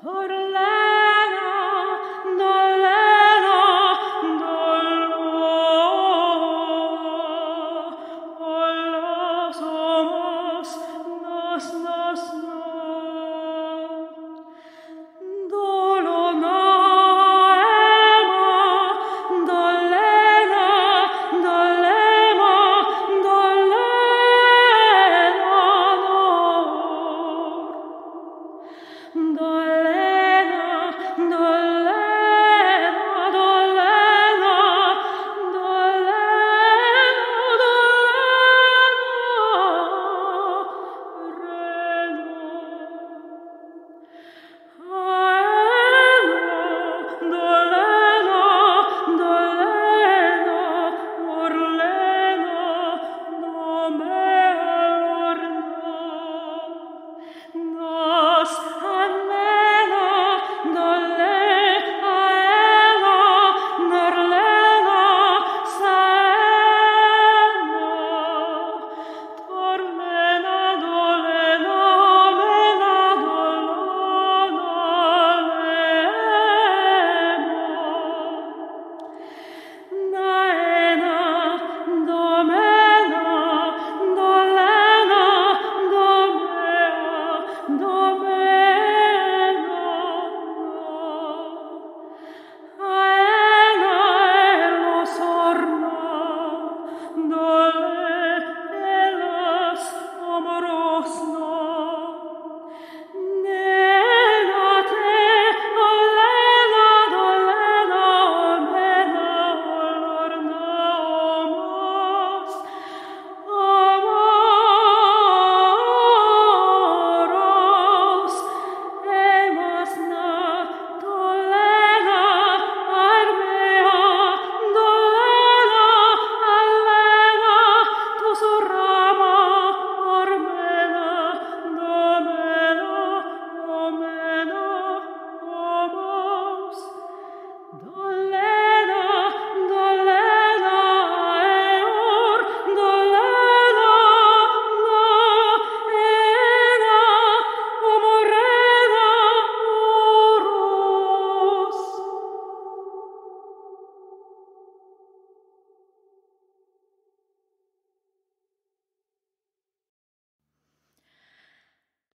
Total